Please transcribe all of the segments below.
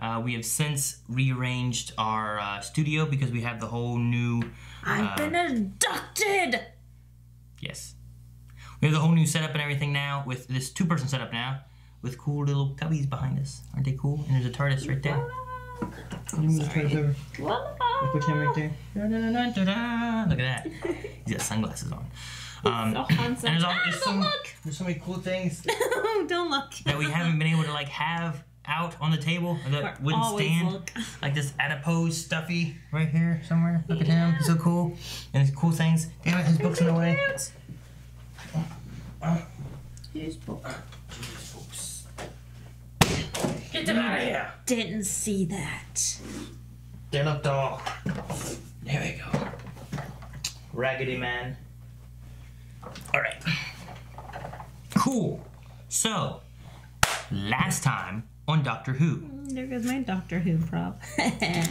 Uh, we have since rearranged our uh, studio because we have the whole new. I've been abducted. Yes. We have the whole new setup and everything now with this two person setup now with cool little cubbies behind us. Aren't they cool? And there's a TARDIS right there. Can you move the TARDIS over? Put him right there. Look at that. He's got sunglasses on. Um, So and there's, all, Ah, there's, so, don't look. there's so many cool things don't look. that we haven't been able to like have out on the table that Or wouldn't always stand. look. Like this adipose stuffy right here somewhere. Look at him. He's so cool. And his cool things. Damn it, his book's in the way. Here's book. Get them out of here. Didn't see that. They're not dog. There we go. Raggedy Man. Alright. Cool. So, last time on Doctor Who. There goes my Doctor Who prop. Last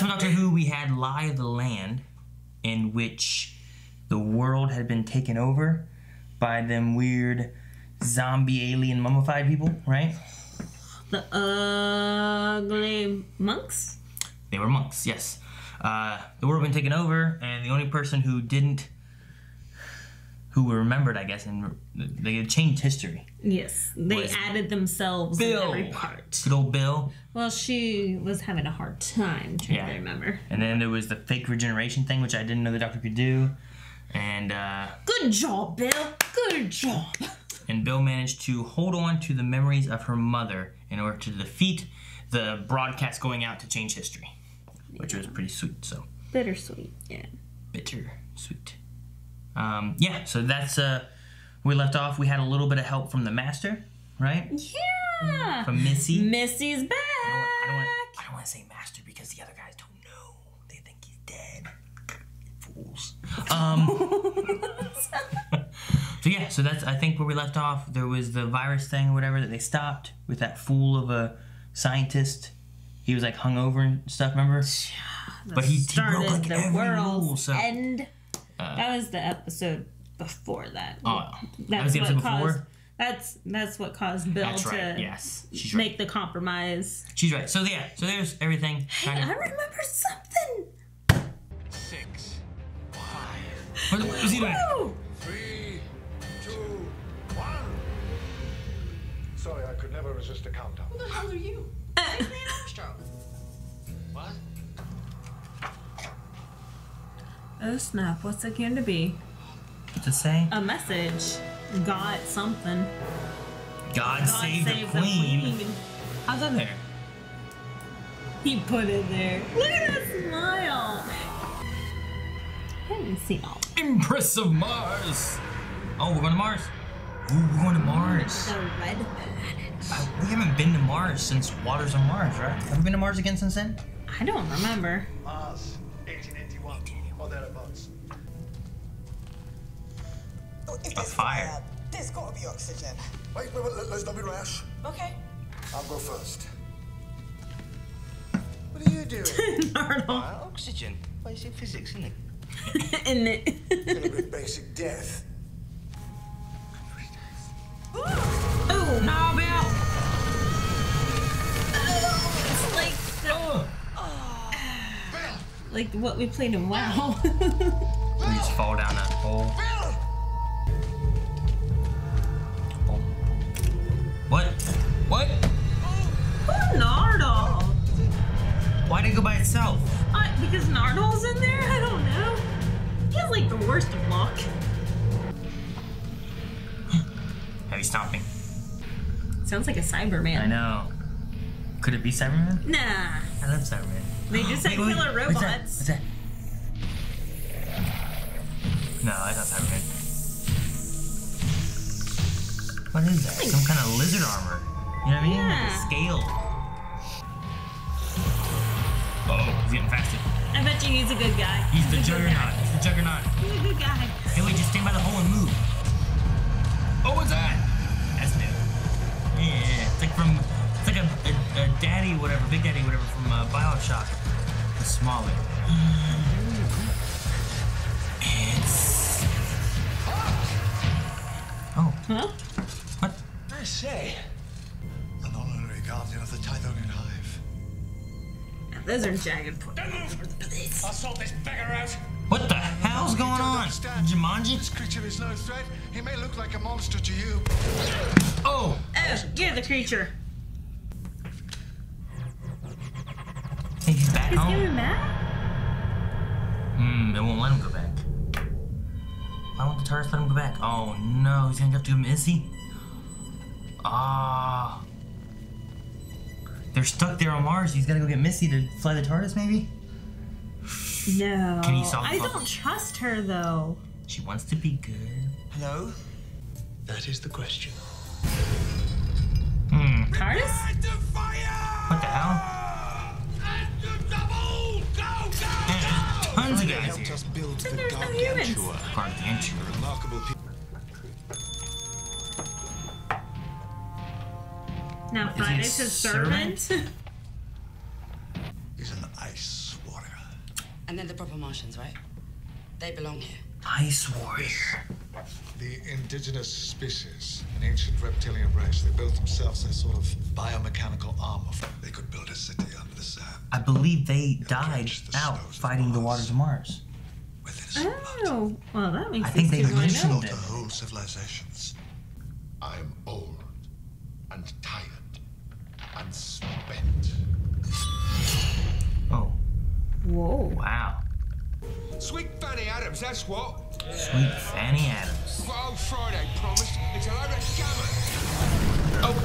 time Doctor Who, we had Lie of the Land, in which the world had been taken over by them weird zombie alien mummified people, right? the ugly monks. They were monks, yes. Uh, the world had been taken over, and the only person who didn't, who were remembered, I guess, and they had changed history. Yes, they added themselves Bill. in every part. Good old Bill. Well, she was having a hard time trying Yeah. to remember. And then there was the fake regeneration thing, which I didn't know the doctor could do. And uh, Good job, Bill. Good job. and Bill managed to hold on to the memories of her mother in order to defeat the broadcast going out to change history, which was pretty sweet. So Bittersweet. Yeah. bitter sweet. Um, yeah, so that's uh, we left off. We had a little bit of help from the master, right? Yeah. From Missy. Missy's back. I don't, want, don't want, I don't want to say master because the other guys don't know. They think he's dead. Fools. Um, so yeah, so that's I think where we left off. There was the virus thing or whatever that they stopped with that fool of a scientist. He was like hungover and stuff. Remember? Yeah, But he, he broke like the every world's rule. So end. that was the episode before that. oh, that that's was the what episode caused. before. That's that's what caused Bill That's to. Yes, she's right. make the compromise. She's right. So yeah, so there's everything. Hey, I remember something. Six, five, What what was he doing? Three, two, one. Sorry, I could never resist a countdown. Who the hell are you? Armstrong. What? Oh snap! What's it going to be? What's it say? A message. Got something. God, God save, save the, queen. How's that there? He put it there. Look at that smile. I haven't seen all Empress of Mars. Oh, we're going to Mars. Ooh, we're going to Mars. the red planet. Uh, we haven't been to Mars since Waters on Mars, right? Have we been to Mars again since then? I don't remember. Mars, If A there's fire. fire, there's gotta be oxygen. Wait, wait, wait, let- let's not be rash. Okay. I'll go first. What are you doing? Nardole. Oxygen. Basic physics, isn't it? In it. Gonna bring basic death. oh No, Bill. It's like the, like what we played in WoW. We just fall down that hole. What? oh, Nardole. Why did it go by itself? Uh, because Nardole's in there? I don't know. He has like the worst of luck. Heavy stomping. Sounds like a Cyberman. I know. Could it be Cyberman? Nah. I love Cyberman. They just had Wait, wait, killer what's that? robots. What's that? No, that's not Cyberman. What is that? Some kind of lizard armor. You know what I mean? Like a Yeah. scale. Oh, he's getting faster. I bet you he's a good guy. He's the juggernaut. He's the juggernaut. He's a good guy. Hey, wait, just stand by the hole and move. Oh, what's that? That's new. Yeah, it's like from, it's like a, a, a daddy, whatever, big daddy, whatever, from uh, Bioshock. But smaller. It's. Oh, Huh? What? I say? An honorary guardian of the Tythonian Hive. Those are jagged points. Don't move! I'll sort this beggar out. What the hell's going on? understand. Jumanji? This creature is no threat. He may look like a monster to you. Oh! Oh, you're the creature. Hey, he's back He's home. giving mad? Hmm, it won't let him go back. Why won't the TARDIS let him go back? Oh no, he's gonna have to do Missy? Ah. They're stuck there on Mars. He's gotta go get Missy to fly the TARDIS, maybe? No. Can he solve I don't trust her though. She wants to be good. Hello? That is the question. Hmm. TARDIS? What the hell? Man, tons of guys here. us build the there's no humans. Gargantua. Gargantua. Remarkable people. Now Is he a Friday's his servant? He's an ice warrior. And then the proper Martians, right? They belong here. Ice Warrior. The indigenous species, an ancient reptilian race, they built themselves a sort of biomechanical armor. They could build a city under the sand I believe they died the out fighting the waters of Mars. within a oh, well that makes I think they they 'cause why mentioned not? slaughter whole civilizations. I am old and tired and spent. Oh, Whoa. wow. Sweet Fanny Adams, that's what. Sweet Fanny Adams. What old Friday promised. It's a load of gammon.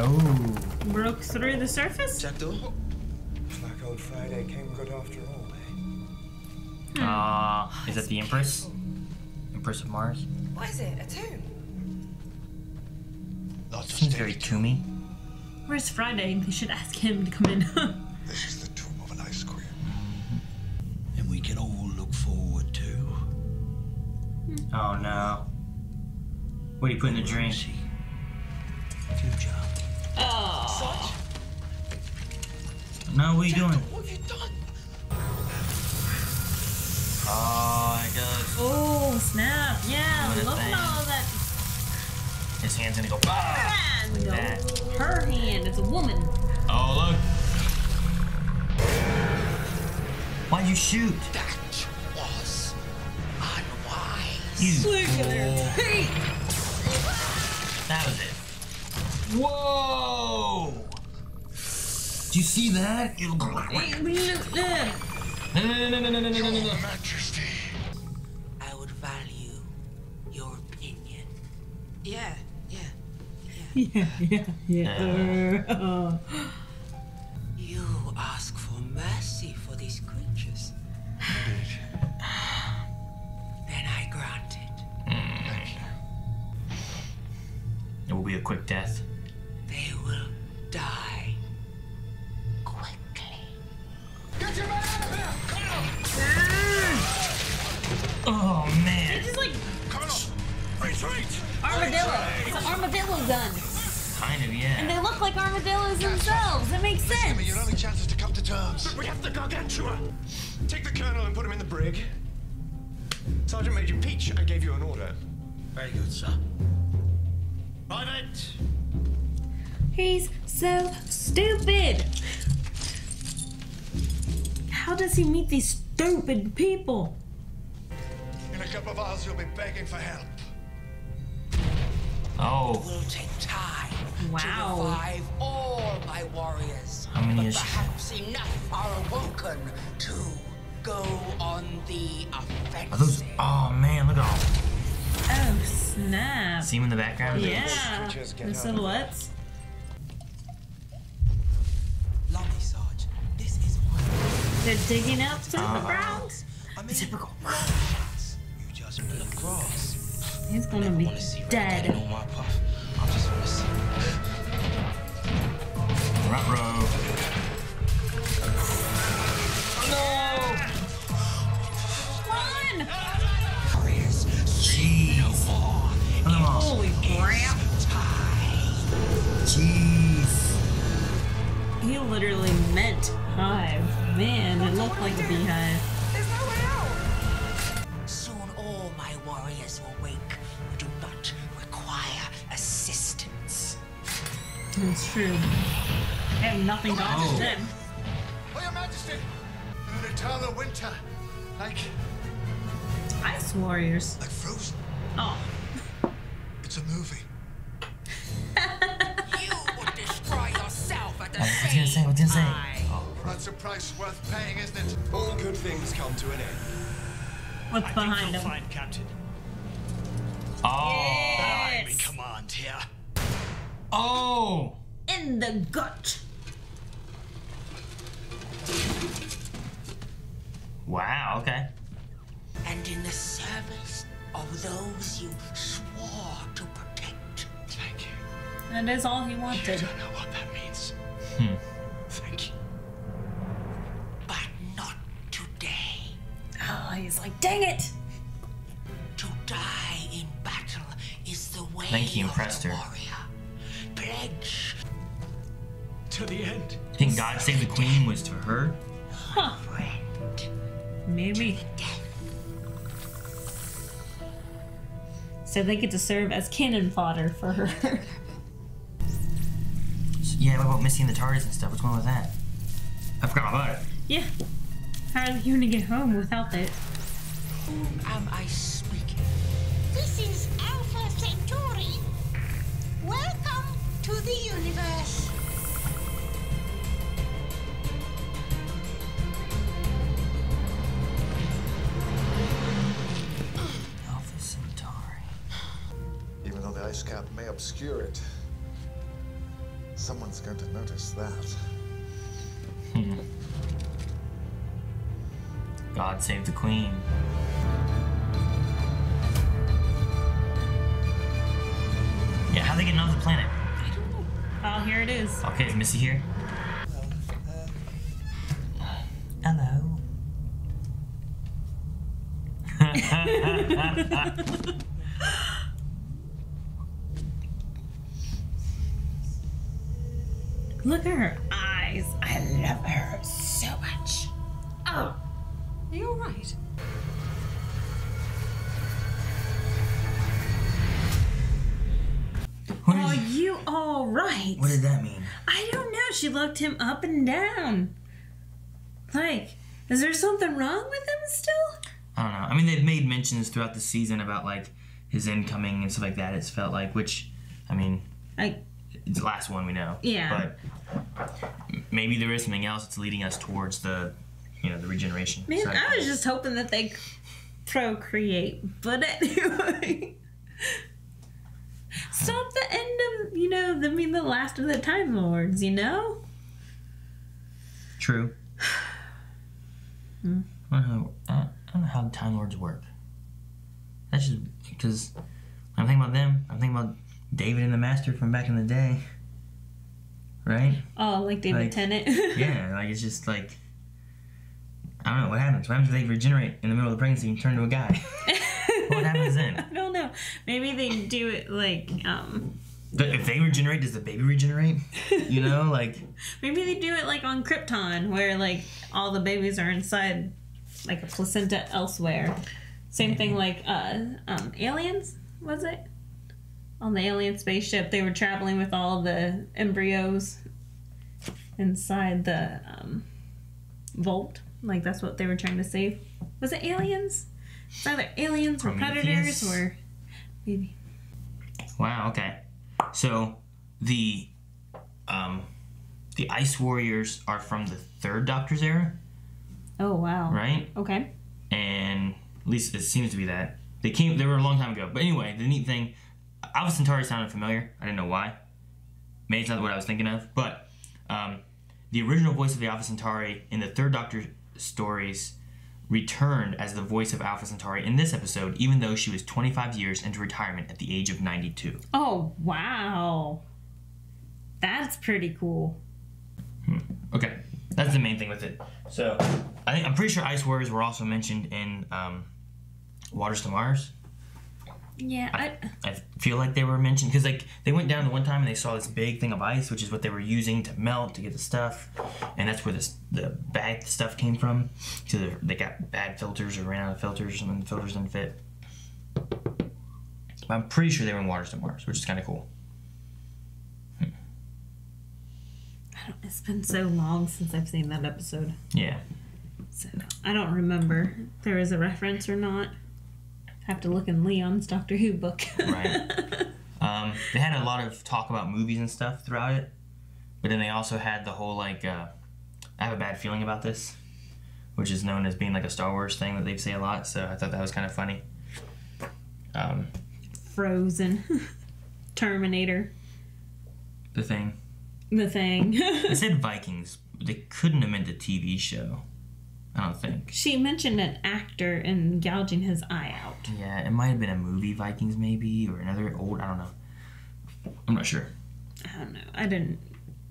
Oh. Broke through the surface? Jackdaw? Like old Friday came good after all, eh? Uh, is that the Empress? Empress of Mars? What is it? A tomb? Not just Seems very any toomy. Where's Friday? They should ask him to come in. This is the tomb of an ice queen. And we can all look forward to. Oh no. What do you put in the drink? Future. oh. No, what are you doing? What have you done? Oh, it does. Oh, snap. Yeah, What a look at all that His hand's gonna go. Ah! Hand. Look at that. Her hand. It's a woman. Oh, look. Why'd you shoot? That was unwise. You. Look at her teeth. That was it. Whoa! Did you see that? You- Hey, look at No, no, no, no, no, no, no, no, no, no. Majesty. I would value your opinion. Yeah, yeah. Yeah. Uh, You ask for mercy for these creatures. then I grant it. You. It will be a quick death. Themselves. It makes Listen to sense. me, your only chance is to come to terms. We have the Gargantua. Take the colonel and put him in the brig. Sergeant Major Peach, I gave you an order. Very good, sir. Private! He's so stupid. How does he meet these stupid people? In a couple of hours, you'll be begging for help. Oh, It Will take time Wow. to revive all my warriors. How many but is she? enough are awoken to go on the offensive. are those? Oh man, look at all. Oh, snap. See him in the background? Yeah. The silhouettes. Lovely, Sarge. This is. They're digging up through Uh-huh. the ground. I mean, Typical. You just put across. He's gonna be Wanna dead. Front row. Run! Jeez. Look at them all. Holy crap. Jeez. He literally meant hive. Man, it looked like a beehive. Soon all my warriors will wake do not require assistance. It's true. I have nothing to offer Oh. them. Oh, Your Majesty! In an eternal winter, like Ice Warriors. like frozen. Oh. It's a movie. You would destroy yourself at the oh, What's he same gonna say? What's he gonna say? time. Oh, that's a price worth paying, isn't it? All good things come to an end. What's behind him? find Captain. Oh. We Yes. command here. Oh. In the gut. Wow. Okay. And in the service of those you swore to protect. Thank you. That is all he wanted. I don't know what that means. Hmm. Thank you. But not today. Oh, he's like, dang it. To die in battle is the way think he of impressed the her. warrior. Pledge, To the end. I think God Save the Queen was to her. Huh. Friend. Maybe. Death. So they get to serve as cannon fodder for her. Yeah. What about missing the TARDIS and stuff? What's going on with that? I forgot all about it. yeah. How are you going to get home without it? Whom am I speaking? This is Alpha Centauri. Welcome to the universe. Even though cap may obscure it, someone's going to notice that. Hmm. God Save the Queen. Yeah. How they getting off the planet? Oh, here it is. Okay. Is Missy here? Hello. Look at her eyes. I love her so much. Oh, Are you alright? Are you all right? what did that mean? I don't know. She looked him up and down. Like, is there something wrong with him still? I don't know. I mean, they've made mentions throughout the season about like his incoming and stuff like that. It's felt like, which, I mean, Like, it's the last one we know. Yeah. But maybe there is something else that's leading us towards the, you know, the regeneration. man, of I was just hoping that they procreate. But anyway. Stop the end of, you know, the, I mean, the last of the Time Lords, you know? true. Hmm. I don't know. I don't know how the Time Lords work. That's just because I'm thinking about them. I'm thinking about David and the Master from back in the day. Right? Oh, like David Like- Tennant. Yeah, like it's just like I don't know what happens. What happens if they regenerate in the middle of the pregnancy and turn to a guy? what happens then? I don't know. Maybe they do it like, um, If they regenerate, does the baby regenerate? You know, like maybe they do it like on Krypton, where like all the babies are inside like a placenta elsewhere. Same thing like uh, um, aliens, was it? On the alien spaceship, they were traveling with all the embryos inside the um, vault. Like that's what they were trying to save. Was it aliens? It's either aliens or predators or maybe. wow, okay. So the um the Ice Warriors are from the third Doctor's era, Oh wow. right? Okay. and at least it seems to be that they came. They were a long time ago. But anyway, the neat thing, Alpha Centauri sounded familiar. I didn't know why. Maybe it's not what I was thinking of. But um, the original voice of the Alpha Centauri in the Third Doctor stories returned as the voice of Alpha Centauri in this episode, even though she was 25 years into retirement at the age of 92. Oh wow. That's pretty cool. Okay, that's the main thing with it. So I think I'm pretty sure Ice Warriors were also mentioned in um, Waters to Mars. Yeah, I, I feel like they were mentioned because like they went down the one time and they saw this big thing of ice, which is what they were using to melt to get the stuff, and that's where this the bad stuff came from. So they- they got bad filters or ran out of filters, and the filters didn't fit. But I'm pretty sure they were in Waters to Mars, which is kind of cool. Hmm. I don't, it's been so long since I've seen that episode. Yeah. So I don't remember if there is a reference or not. Have to look in Leon's Doctor Who book. Right. Um, they had a lot of talk about movies and stuff throughout it, but then they also had the whole like, uh, I have a bad feeling about this, which is known as being like a Star Wars thing that they say a lot. So I thought that was kind of funny. Um, Frozen. Terminator. the thing. The thing. They said Vikings. They couldn't have meant the TV show. I don't think. she mentioned an actor and gouging his eye out. Yeah, it might have been a movie Vikings maybe or another old. I don't know. I'm not sure. I don't know. I didn't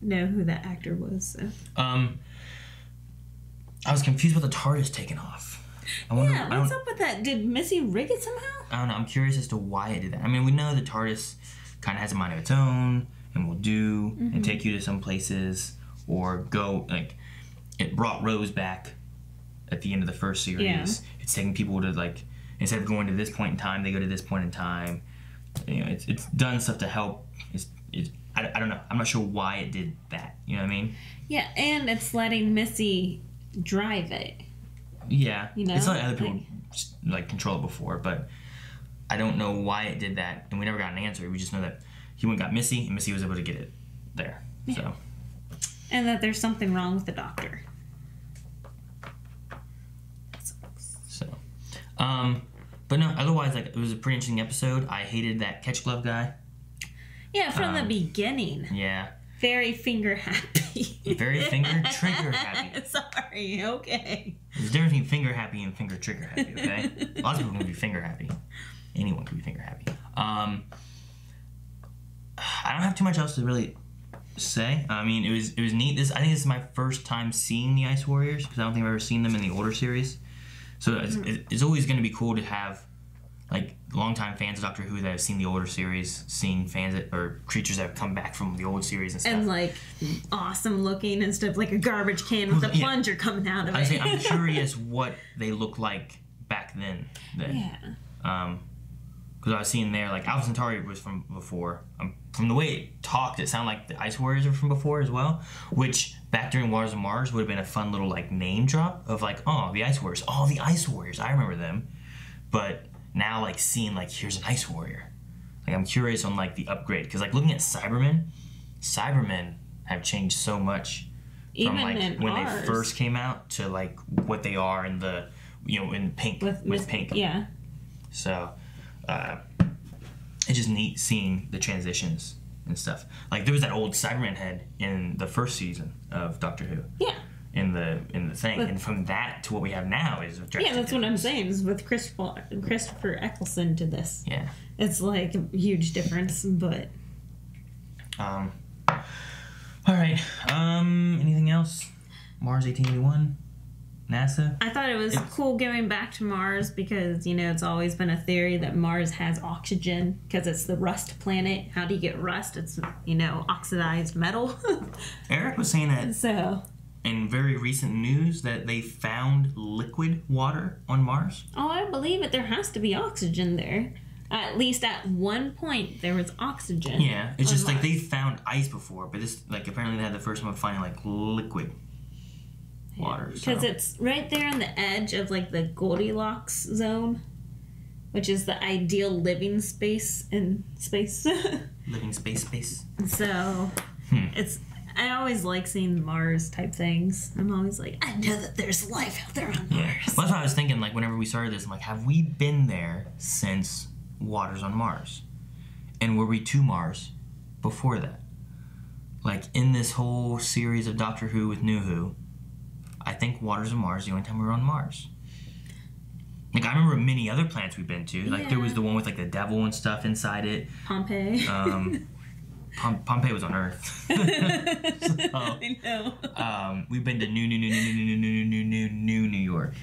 know who that actor was. So. Um, I was confused about the TARDIS taking off. I wonder. Yeah, what's up with that? Did Missy rig it somehow? I don't know. I'm curious as to why it did that. I mean, we know the TARDIS kind of has a mind of its own and will do Mm-hmm. and take you to some places or go like it brought Rose back at the end of the first series. Yeah. It's taking people to like instead of going to this point in time, they go to this point in time. You know, it's it's done stuff to help. It's, it's I, I don't know. I'm not sure why it did that. You know what I mean? Yeah, and it's letting Missy drive it. Yeah, You know, it's let other people like- like control it before, but I don't know why it did that, and we never got an answer. We just know that he went and got Missy, and Missy was able to get it there. So And that there's something wrong with the doctor. so, um, but no, otherwise like it was a pretty interesting episode. I hated that Catchlove guy. Yeah, from the Um, beginning. Yeah, Very finger happy. Very finger trigger happy. Sorry, okay. there's a difference between finger happy and finger trigger happy. Okay, lots of people can be finger happy. Anyone can be finger happy. Um, I don't have too much else to really say. I mean, it was it was neat. This I think this is my first time seeing the Ice Warriors because I don't think I've ever seen them in the older series. So it's, it's always going to be cool to have like longtime fans of Doctor Who that have seen the older series, seen fans that, or creatures that have come back from the old series and stuff. And like awesome looking and stuff, like a garbage can with a Yeah. plunger coming out of I it. say I'm curious what they look like back then. Then. yeah. Um, because I was seeing there, like Alpha Centauri was from before. Um, from the way it talked, it sounded like the Ice Warriors are from before as well. Which back during Wars of Mars would have been a fun little like name drop of like, oh, the Ice Warriors, oh, the Ice Warriors, I remember them. But now, like seeing like here's an Ice Warrior, like I'm curious on like the upgrade because like looking at Cybermen, Cybermen have changed so much Even from like when ours. they first came out to like what they are in the you know in pink with, with Miss- pink. Yeah. So, uh, it's just neat seeing the transitions and stuff. Like there was that old Cyberman head in the first season of Doctor Who. Yeah. In the in the thing, But- and from that to what we have now is Yeah, that's what I'm saying. Is with Christopher Christopher Eccleston to this, Yeah. it's like a huge difference. But Um. All right. Um. Anything else? Mars 1881. NASA. I thought it was It's- cool going back to Mars because you know it's always been a theory that Mars has oxygen because it's the rust planet. How do you get rust? It's you know oxidized metal. Eric was saying that so in very recent news that they found liquid water on Mars. oh, I believe it. There has to be oxygen there. At least at one point there was oxygen. Yeah, it's just like they found ice before, but this like apparently they had the first one finding like liquid water. because so. it's right there on the edge of like the Goldilocks zone, which is the ideal living space in space. living space space. so Hmm. it's I always like seeing Mars type things. I'm always like, I know that there's life out there on Yeah, Mars. well, that's what I was thinking. Like whenever we started this, I'm like, have we been there since Waters on Mars? And were we to Mars before that? Like in this whole series of Doctor Who with New Who, I think Waters on Mars the only time we were on Mars. Like I remember many other planets we've been to. Like there was the one with like the devil and stuff inside it. Pompeii. Um, Pom- Pompeii was on Earth. So, I know. um, we've been to new, new, new, new, new, new, new, new, new, new York.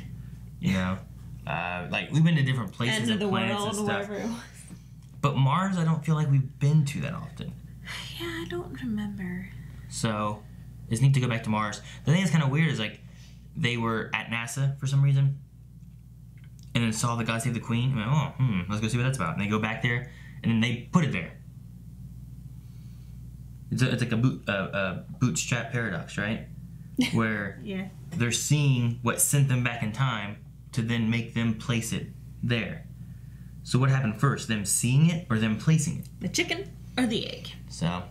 You know, uh, like we've been to different places End of and the planets world, and stuff. wherever. But Mars, I don't feel like we've been to that often. Yeah, I don't remember. So it's neat to go back to Mars. The thing that's kind of weird is like they were at NASA for some reason, and then saw the God Save the Queen. And went, oh, hmm, let's go see what that's about. And they go back there, and then they put it there. It's, a, it's like a, boot, uh, a bootstrap paradox, right? Where Yeah. they're seeing what sent them back in time to then make them place it there. So what happened first, them seeing it or them placing it? The chicken or the egg? So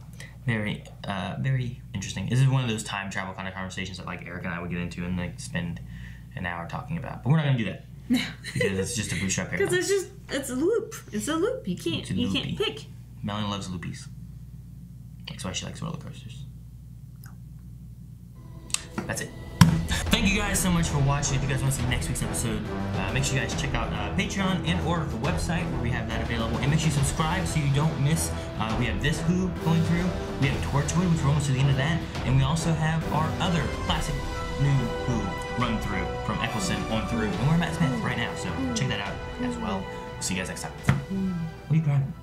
very, uh, very interesting. This is one of those time travel kind of conversations that like Eric and I would get into and like spend an hour talking about. But we're not gonna do that because it's just a bootstrap Because paradox. it's just it's a loop. It's a loop. You can't you loopy. can't pick. Melanie loves loopies. That's why she likes roller coasters. That's it. Thank you guys so much for watching. If you guys want to see next week's episode, uh, make sure you guys check out uh, Patreon and or the website where we have that available. And make sure you subscribe so you don't miss. Uh, we have this Who going through. We have Torchwood, which we're almost to the end of that. And we also have our other classic new Who run through from Eccleston on through. And we're Matt Smith right now, so check that out as well. See you guys next time. What are you grabbing?